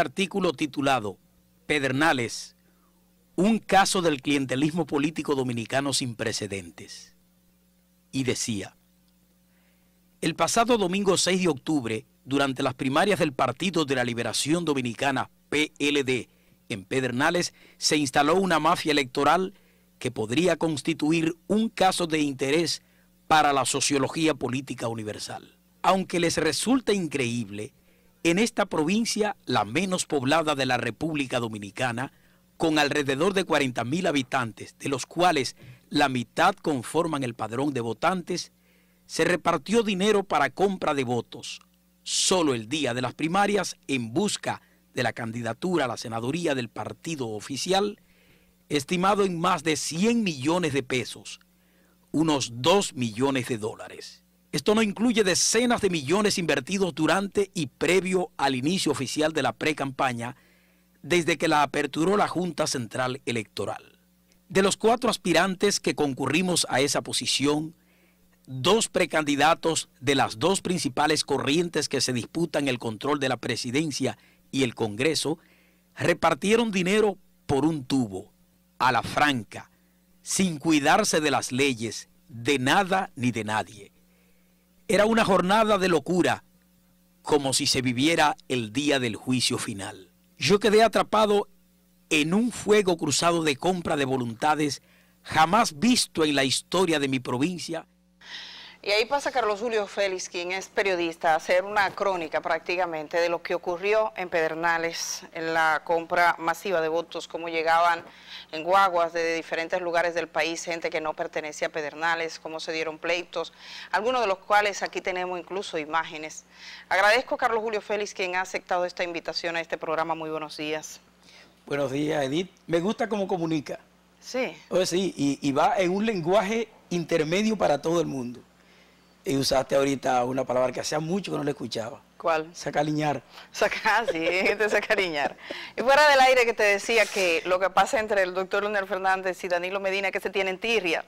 artículo titulado Pedernales, un caso del clientelismo político dominicano sin precedentes. Y decía, el pasado domingo 6 de octubre, durante las primarias del Partido de la Liberación Dominicana, PLD, en Pedernales, se instaló una mafia electoral que podría constituir un caso de interés para la sociología política universal. Aunque les resulta increíble, en esta provincia, la menos poblada de la República Dominicana, con alrededor de 40.000 habitantes, de los cuales la mitad conforman el padrón de votantes, se repartió dinero para compra de votos, solo el día de las primarias, en busca de la candidatura a la senaduría del partido oficial, estimado en más de 100 millones de pesos, unos 2 millones de dólares. Esto no incluye decenas de millones invertidos durante y previo al inicio oficial de la pre-campaña, desde que la aperturó la Junta Central Electoral. De los cuatro aspirantes que concurrimos a esa posición, dos precandidatos de las dos principales corrientes que se disputan el control de la presidencia y el Congreso repartieron dinero por un tubo, a la franca, sin cuidarse de las leyes, de nada ni de nadie. Era una jornada de locura, como si se viviera el día del juicio final. Yo quedé atrapado en un fuego cruzado de compra de voluntades jamás visto en la historia de mi provincia y ahí pasa Carlos Julio Félix, quien es periodista, a hacer una crónica prácticamente de lo que ocurrió en Pedernales, en la compra masiva de votos, cómo llegaban en guaguas de diferentes lugares del país, gente que no pertenecía a Pedernales, cómo se dieron pleitos, algunos de los cuales aquí tenemos incluso imágenes. Agradezco a Carlos Julio Félix, quien ha aceptado esta invitación a este programa. Muy buenos días. Buenos días, Edith. Me gusta cómo comunica. Sí. Sí, y, y va en un lenguaje intermedio para todo el mundo. Y usaste ahorita una palabra que hacía mucho que no le escuchaba. ¿Cuál? Sacaliñar. Sacar, sí, de sacariñar. Y fuera del aire que te decía que lo que pasa entre el doctor Leonel Fernández y Danilo Medina que se tienen tirria.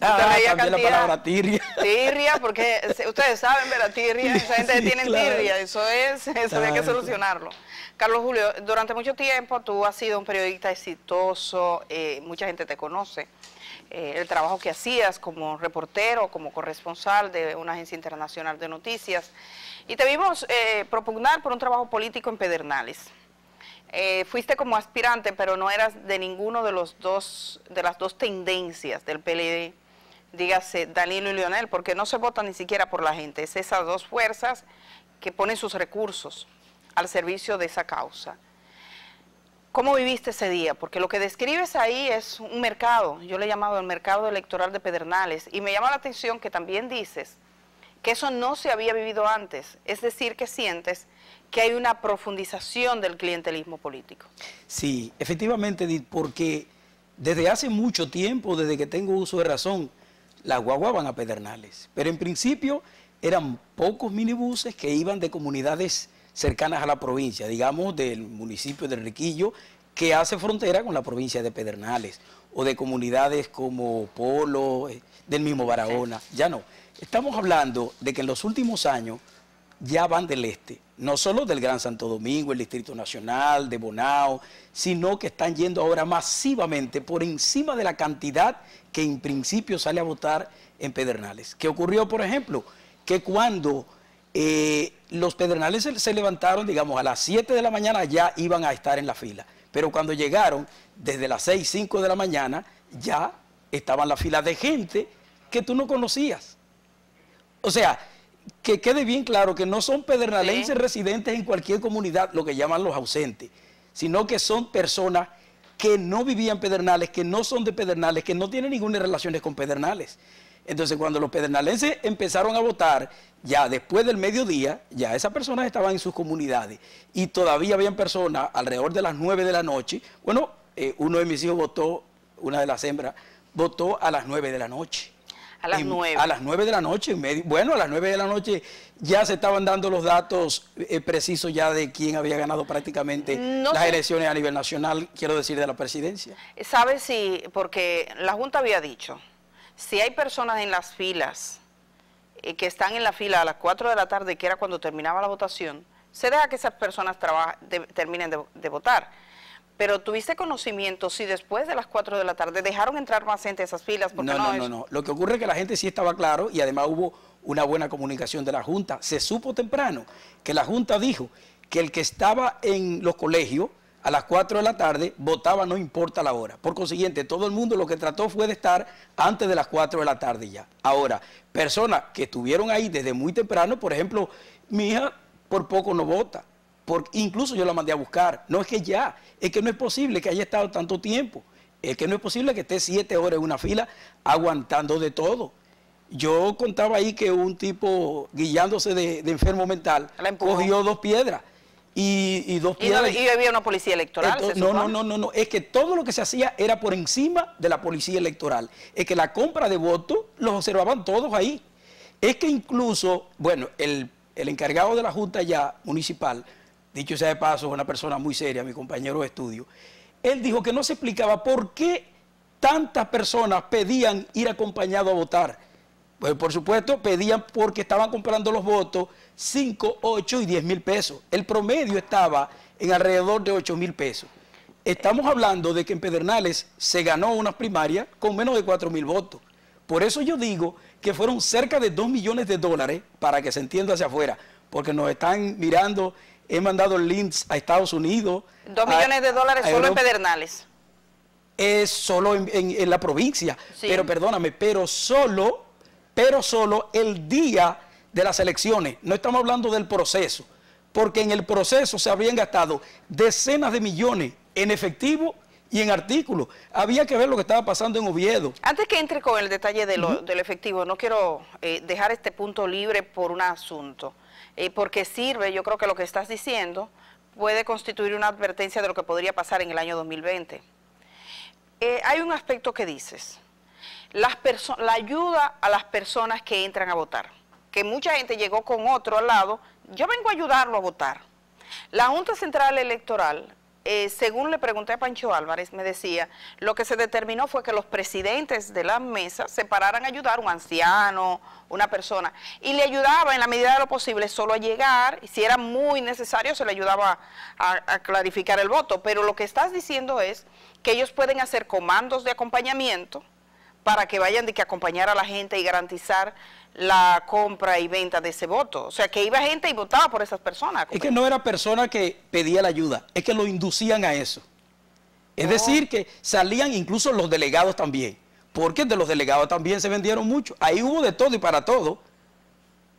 Ah, también la palabra tirria. Tirria, porque ustedes saben, ¿verdad? Tirria, esa gente tiene tirria, eso es, eso había que solucionarlo. Carlos Julio, durante mucho tiempo tú has sido un periodista exitoso, eh, mucha gente te conoce. Eh, el trabajo que hacías como reportero, como corresponsal de una agencia internacional de noticias. Y te vimos eh, propugnar por un trabajo político en Pedernales. Eh, fuiste como aspirante, pero no eras de ninguno de los dos, de las dos tendencias del PLD, dígase Danilo y Leonel, porque no se vota ni siquiera por la gente, es esas dos fuerzas que ponen sus recursos al servicio de esa causa. ¿Cómo viviste ese día? Porque lo que describes ahí es un mercado, yo le he llamado el mercado electoral de Pedernales, y me llama la atención que también dices que eso no se había vivido antes, es decir, que sientes que hay una profundización del clientelismo político. Sí, efectivamente, porque desde hace mucho tiempo, desde que tengo uso de razón, las guaguaban a Pedernales, pero en principio eran pocos minibuses que iban de comunidades cercanas a la provincia, digamos del municipio de Riquillo, que hace frontera con la provincia de Pedernales, o de comunidades como Polo, eh, del mismo Barahona. Ya no. Estamos hablando de que en los últimos años ya van del este, no solo del Gran Santo Domingo, el Distrito Nacional, de Bonao, sino que están yendo ahora masivamente por encima de la cantidad que en principio sale a votar en Pedernales. ¿Qué ocurrió, por ejemplo? Que cuando eh, los pedernales se, levantaron, digamos, a las 7 de la mañana ya iban a estar en la fila. Pero cuando llegaron, desde las 6, 5 de la mañana, ya estaban la fila de gente que tú no conocías. O sea, que quede bien claro que no son pedernalenses residentes en cualquier comunidad, lo que llaman los ausentes, sino que son personas que no vivían pedernales, que no son de pedernales, que no tienen ninguna relación con pedernales. Entonces, cuando los pedernalenses empezaron a votar, ya después del mediodía, ya esas personas estaban en sus comunidades y todavía habían personas alrededor de las 9 de la noche. Bueno, eh, uno de mis hijos votó, una de las hembras, votó a las 9 de la noche. A las 9. A las 9 de la noche. bueno, a las 9 de la noche ya se estaban dando los datos eh, precisos ya de quién había ganado prácticamente las elecciones a nivel nacional, quiero decir, de la presidencia. ¿Sabes si, porque la Junta había dicho si hay personas en las filas eh, que están en la fila a las 4 de la tarde, que era cuando terminaba la votación, se deja que esas personas terminen de, votar. Pero tuviste conocimiento si después de las 4 de la tarde dejaron entrar más gente a esas filas. Porque no, no, no, no. Lo que ocurre es que la gente sí estaba claro y además hubo una buena comunicación de la Junta. Se supo temprano que la Junta dijo que el que estaba en los colegios a las 4 de la tarde votaba no importa la hora. Por consiguiente, todo el mundo lo que trató fue de estar antes de las 4 de la tarde ya. Ahora, personas que estuvieron ahí desde muy temprano, por ejemplo, mi hija por poco no vota. incluso yo la mandé a buscar. No es que ya, es que no es posible que haya estado tanto tiempo. Es que no es posible que esté siete horas en una fila aguantando de todo. Yo contaba ahí que un tipo guiándose de, enfermo mental cogió dos piedras. Y, dos piedras. Y, había una policía electoral. no, no, no, no, no. Es que todo lo que se hacía era por encima de la policía electoral. Es que la compra de votos los observaban todos ahí. Es que incluso, bueno, el el encargado de la Junta ya municipal, dicho sea de paso, es una persona muy seria, mi compañero de estudio, él dijo que no se explicaba por qué tantas personas pedían ir acompañados a votar. Pues por supuesto pedían porque estaban comprando los votos 5, 8 y 10 mil pesos. El promedio estaba en alrededor de 8 mil pesos. Estamos hablando de que en Pedernales se ganó una primaria con menos de 4 mil votos. Por eso yo digo que fueron cerca de 2 millones de dólares, para que se entienda hacia afuera, porque nos están mirando, he mandado links a Estados Unidos. 2 millones de dólares solo en Pedernales. Es solo en, la provincia, pero perdóname, pero solo, pero solo el día de las elecciones, no estamos hablando del proceso, porque en el proceso se habrían gastado decenas de millones en efectivo y en artículos. Había que ver lo que estaba pasando en Oviedo. Antes que entre con el detalle de lo, del efectivo, no quiero eh, dejar este punto libre por un asunto, eh, porque sirve, yo creo que lo que estás diciendo puede constituir una advertencia de lo que podría pasar en el año 2020. Eh, hay un aspecto que dices, las la ayuda a las personas que entran a votar, que mucha gente llegó con otro al lado, yo vengo a ayudarlo a votar. La Junta Central Electoral eh, según le pregunté a Pancho Álvarez, me decía, lo que se determinó fue que los presidentes de la mesa se pararan a ayudar, un anciano, una persona, y le ayudaba en la medida de lo posible solo a llegar, y si era muy necesario se le ayudaba a, clarificar el voto, pero lo que estás diciendo es que ellos pueden hacer comandos de acompañamiento para que vayan de que acompañar a la gente y garantizar la compra y venta de ese voto. O sea, que iba gente y votaba por esas personas. Es que no era persona que pedía la ayuda, es que lo inducían a eso. Es decir, que salían incluso los delegados también, porque de los delegados también se vendieron mucho. Ahí hubo de todo y para todo.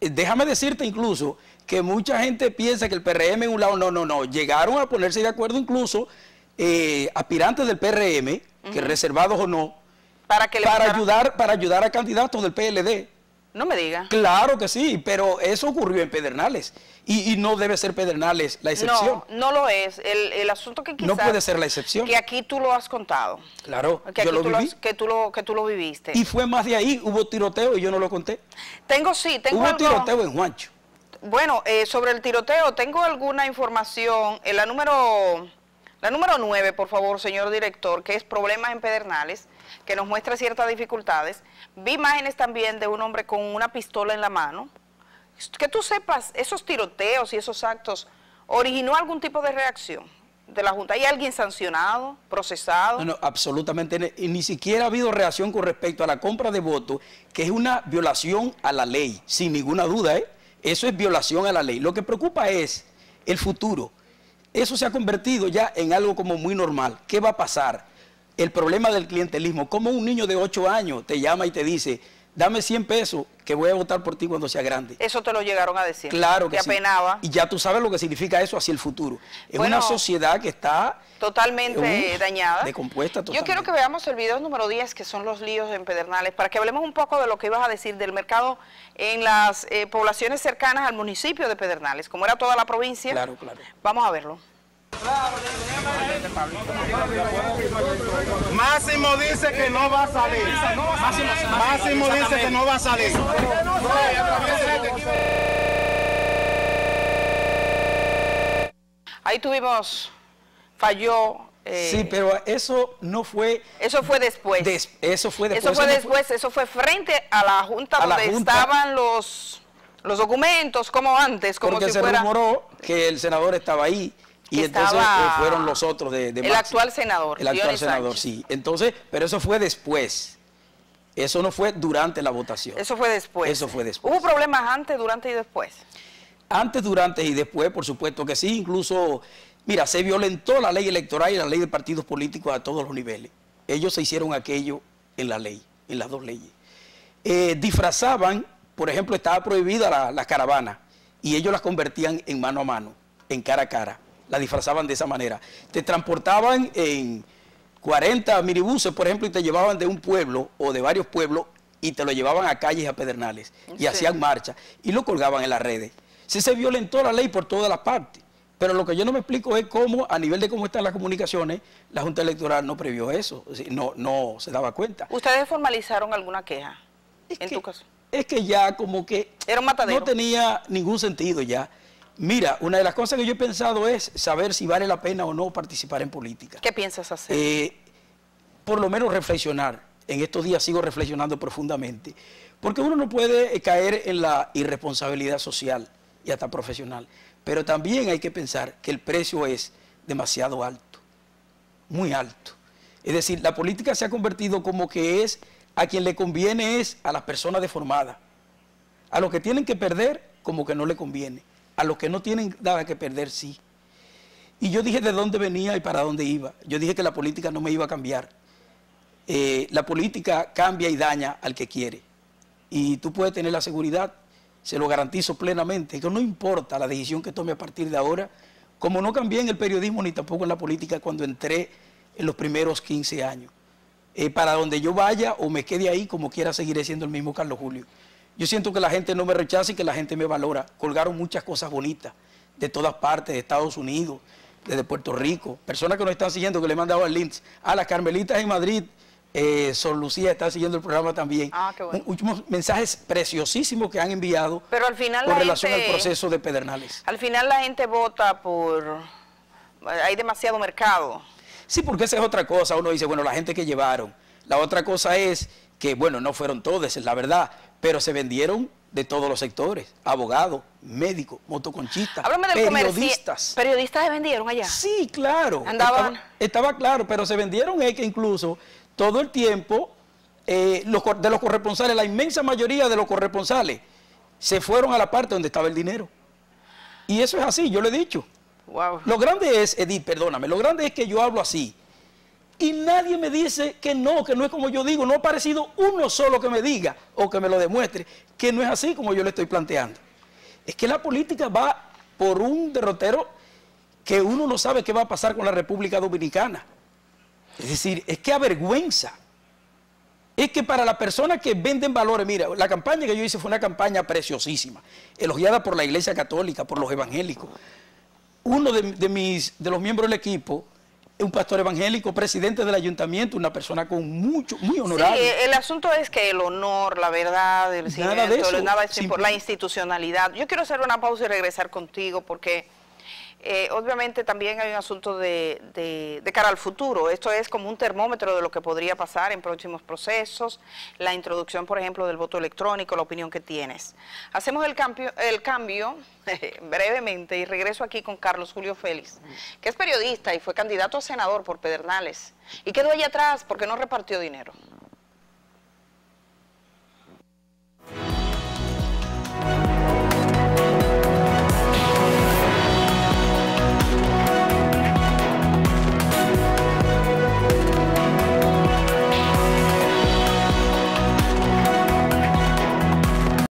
Eh, déjame decirte incluso que mucha gente piensa que el PRM en un lado, no, no, no, llegaron a ponerse de acuerdo incluso eh, aspirantes del PRM, que reservados o no, para, que para ayudar, para ayudar a candidatos del PLD. No me diga. Claro que sí, pero eso ocurrió en Pedernales. Y, no debe ser Pedernales la excepción. No, no lo es. El, asunto que quizás... No puede ser la excepción. Que aquí tú lo has contado. Claro, que yo lo viví. que, tú lo, que tú lo viviste. Y fue más de ahí, hubo tiroteo y yo no lo conté. Tengo, sí, tengo Hubo tiroteo en Juancho. Bueno, eh, sobre el tiroteo, tengo alguna información. En la número, la número 9, por favor, señor director, que es problemas en Pedernales que nos muestra ciertas dificultades. Vi imágenes también de un hombre con una pistola en la mano. Que tú sepas, esos tiroteos y esos actos, ¿originó algún tipo de reacción de la Junta? ¿Hay alguien sancionado, procesado? No, no, absolutamente. Ni siquiera ha habido reacción con respecto a la compra de votos, que es una violación a la ley, sin ninguna duda, ¿eh? Eso es violación a la ley. Lo que preocupa es el futuro. Eso se ha convertido ya en algo como muy normal. ¿Qué va a pasar? El problema del clientelismo. Como un niño de 8 años te llama y te dice, dame 100 pesos que voy a votar por ti cuando sea grande. Eso te lo llegaron a decir. Claro que te apenaba. Y ya tú sabes lo que significa eso hacia el futuro. Es una sociedad que está... Totalmente dañada. Decompuesta totalmente. Yo quiero que veamos el video número 10, que son los líos en Pedernales, para que hablemos un poco de lo que ibas a decir del mercado en las eh, poblaciones cercanas al municipio de Pedernales, como era toda la provincia. Claro, claro. Vamos a verlo. Máximo dice que no va a salir. Máximo dice que no va a salir. Ahí tuvimos, falló. Eh, sí, pero eso no fue... Eso fue después. eso fue después. Eso fue después, eso fue frente a la Junta donde estaban los Los documentos, como antes, como Porque si se fuera rumoró que el senador estaba ahí y entonces eh, fueron los otros de, de el actual senador, El actual Dionis senador, Sánchez. sí. Entonces, pero eso fue después. Eso no fue durante la votación. Eso fue después. Eso fue después. ¿Hubo problemas antes, durante y después? Antes, durante y después, por supuesto que sí. Incluso, mira, se violentó la ley electoral y la ley de partidos políticos a todos los niveles. Ellos se hicieron aquello en la ley, en las dos leyes. Eh, disfrazaban, por ejemplo, estaba prohibida la, la caravana y ellos las convertían en mano a mano, en cara a cara. La disfrazaban de esa manera. Te transportaban en 40 minibuses, por ejemplo, y te llevaban de un pueblo o de varios pueblos y te lo llevaban a calles, a pedernales, y Sí. hacían marcha y lo colgaban en las redes. Sí se violentó la ley por todas las partes, pero lo que yo no me explico es cómo, a nivel de cómo están las comunicaciones, la Junta Electoral no previó eso, no, no se daba cuenta. ¿Ustedes formalizaron alguna queja? Es en que, tu caso. es que ya como que Era un matadero. no tenía ningún sentido ya. Mira, una de las cosas que yo he pensado es saber si vale la pena o no participar en política. ¿Qué piensas hacer? Eh, por lo menos reflexionar. En estos días sigo reflexionando profundamente. Porque uno no puede eh, caer en la irresponsabilidad social y hasta profesional. Pero también hay que pensar que el precio es demasiado alto. Muy alto. Es decir, la política se ha convertido como que es a quien le conviene es a las personas deformadas. A los que tienen que perder, como que no le conviene. A los que no tienen nada que perder, sí. Y yo dije de dónde venía y para dónde iba. Yo dije que la política no me iba a cambiar. Eh, la política cambia y daña al que quiere. Y tú puedes tener la seguridad, se lo garantizo plenamente, que no importa la decisión que tome a partir de ahora, como no cambié en el periodismo ni tampoco en la política cuando entré en los primeros 15 años. Eh, para donde yo vaya o me quede ahí, como quiera, seguiré siendo el mismo Carlos Julio. Yo siento que la gente no me rechaza y que la gente me valora. Colgaron muchas cosas bonitas de todas partes, de Estados Unidos, desde Puerto Rico. Personas que nos están siguiendo, que le he mandado el link. A las Carmelitas en Madrid, eh, Sor Lucía está siguiendo el programa también. Ah, qué bueno. Unos mensajes preciosísimos que han enviado Pero al final con la relación gente- al proceso de Pedernales. Al final la gente vota por... Hay demasiado mercado. Sí, porque esa es otra cosa. Uno dice, bueno, la gente que llevaron. La otra cosa es que, bueno, no fueron todas, es la verdad, pero se vendieron de todos los sectores. Abogados, médicos, motoconchistas, periodistas. ¿Periodistas se vendieron allá? Sí, claro. Andaban- Estaba, estaba claro, pero se vendieron es que incluso todo el tiempo eh, los de los corresponsales, la inmensa mayoría de los corresponsales, se fueron a la parte donde estaba el dinero. Y eso es así, yo lo he dicho. Wow. Lo grande es, Edith, perdóname, lo grande es que yo hablo así. Nadie me dice que no, que no es como yo digo. No ha aparecido uno solo que me diga o que me lo demuestre que no es así como yo le estoy planteando. Es que la política va por un derrotero que uno no sabe qué va a pasar con la República Dominicana. Es decir, es que avergüenza. Es que para las personas que venden valores, mira, la campaña que yo hice fue una campaña preciosísima, elogiada por la Iglesia Católica, por los evangélicos uno de, de mis, de los miembros del equipo un pastor evangélico, presidente del ayuntamiento, una persona con mucho, muy Sí, honorable. el asunto es que el honor, la verdad, el Nada de eso, nada es por la institucionalidad. Yo quiero hacer una pausa y regresar contigo porque eh, obviamente también hay un asunto de, de- de cara al futuro. Esto es como un termómetro de lo que podría pasar en próximos procesos, la introducción, por ejemplo, del voto electrónico, la opinión que tienes. Hacemos el cambio, el cambio brevemente y regreso aquí con Carlos Julio Félix, que es periodista y fue candidato a senador por Pedernales y quedó allá atrás porque no repartió dinero.